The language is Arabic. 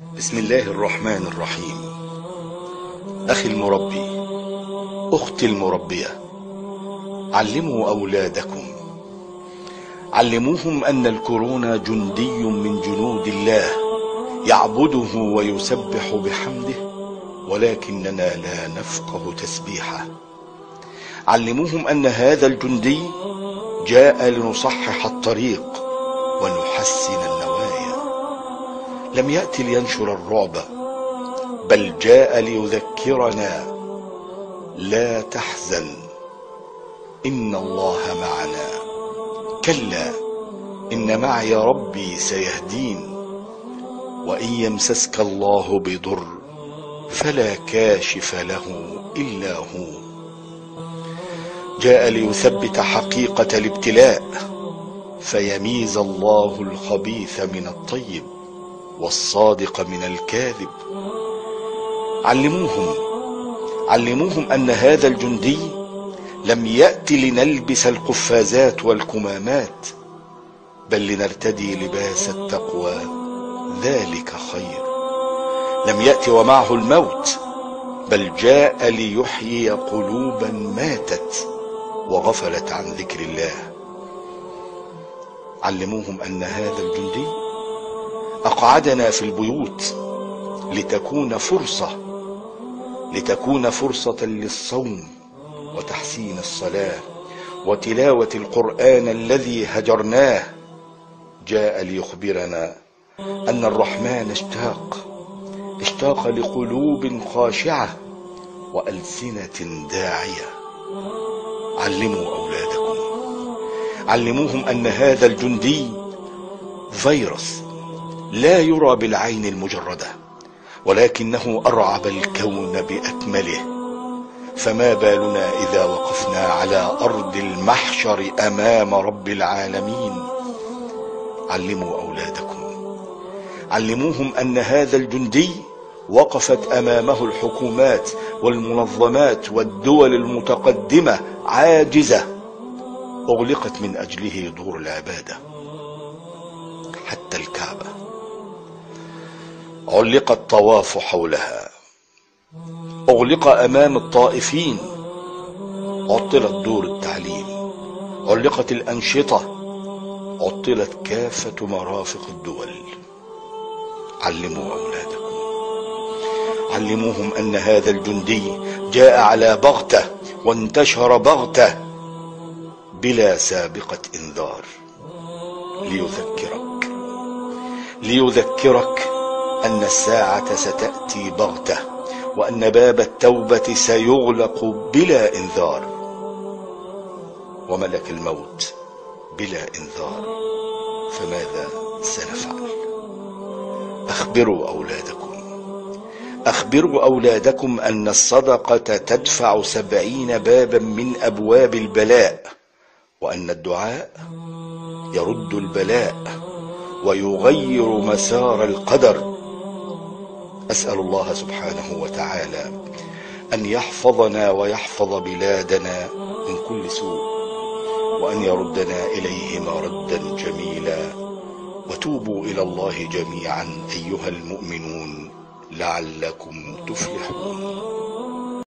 بسم الله الرحمن الرحيم. أخي المربي أختي المربية علموا أولادكم. علموهم أن الكورونا جندي من جنود الله يعبده ويسبح بحمده ولكننا لا نفقه تسبيحه. علموهم أن هذا الجندي جاء لنصحح الطريق ونحسن النوايا لم يأتي لينشر الرعب بل جاء ليذكرنا. لا تحزن إن الله معنا. كلا إن معي ربي سيهدين وإن يمسسك الله بضر فلا كاشف له إلا هو. جاء ليثبت حقيقة الابتلاء فيميز الله الخبيث من الطيب. والصادق من الكاذب. علموهم علموهم أن هذا الجندي لم يأت لنلبس القفازات والكمامات بل لنرتدي لباس التقوى. ذلك خير. لم يأت ومعه الموت بل جاء ليحيي قلوبا ماتت وغفلت عن ذكر الله. علموهم أن هذا الجندي أقعدنا في البيوت لتكون فرصة لتكون فرصة للصوم وتحسين الصلاة وتلاوة القرآن الذي هجرناه. جاء ليخبرنا أن الرحمن اشتاق اشتاق لقلوب خاشعة وألسنة داعية. علموا أولادكم علموهم أن هذا الجندي فيروس. لا يرى بالعين المجردة ولكنه أرعب الكون بأكمله. فما بالنا إذا وقفنا على أرض المحشر أمام رب العالمين؟ علموا أولادكم. علموهم أن هذا الجندي وقفت أمامه الحكومات والمنظمات والدول المتقدمة عاجزة. أغلقت من أجله دور العبادة حتى الكعبة. علق الطواف حولها. أغلق أمام الطائفين. عطلت دور التعليم. علقت الأنشطة. عطلت كافة مرافق الدول. علموا أولادكم. علموهم أن هذا الجندي جاء على بغتة وانتشر بغتة بلا سابقة إنذار. ليذكرك. ليذكرك أن الساعة ستأتي بغتة وأن باب التوبة سيغلق بلا إنذار. وملك الموت بلا إنذار. فماذا سنفعل؟ أخبروا أولادكم. أخبروا أولادكم أن الصدقة تدفع سبعين بابا من أبواب البلاء وأن الدعاء يرد البلاء ويغير مسار القدر. أسأل الله سبحانه وتعالى أن يحفظنا ويحفظ بلادنا من كل سوء وأن يردنا إليه مردا جميلا. وتوبوا إلى الله جميعا أيها المؤمنون لعلكم تفلحون.